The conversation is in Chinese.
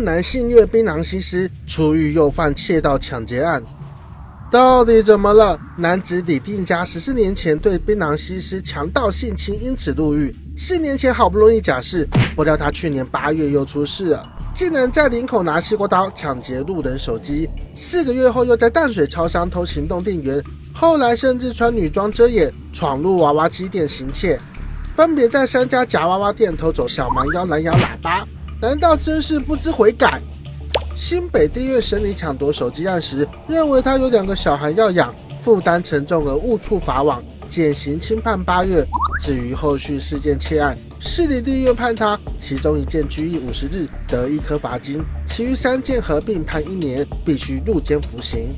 男性虐槟榔西施，出狱又犯窃盗抢劫案，到底怎么了？男子李定家十四年前对槟榔西施强盗性侵，因此入狱。四年前好不容易假释，不料他去年八月又出事了，竟然在林口拿西瓜刀抢劫路人手机。四个月后又在淡水超商偷行动电源，后来甚至穿女装遮掩，闯入娃娃机店行窃，分别在三家夹娃娃店偷走小蛮腰蓝牙喇叭。难道真是不知悔改？新北地院审理抢夺手机案时，认为他有两个小孩要养，负担沉重而误触法网，减刑轻判八月。至于后续事件窃案，市里地院判他其中一件拘役五十日，得一颗罚金；其余三件合并判一年，必须入监服刑。